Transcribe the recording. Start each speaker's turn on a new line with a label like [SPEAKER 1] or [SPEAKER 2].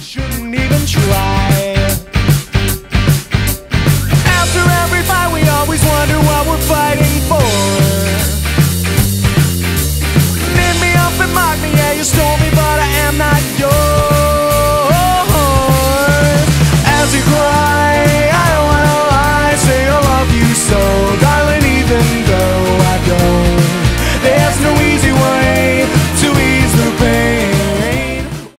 [SPEAKER 1] Shouldn't even try. After every fight, we always wonder what we're fighting for. Knit me up and mock me, yeah, you stole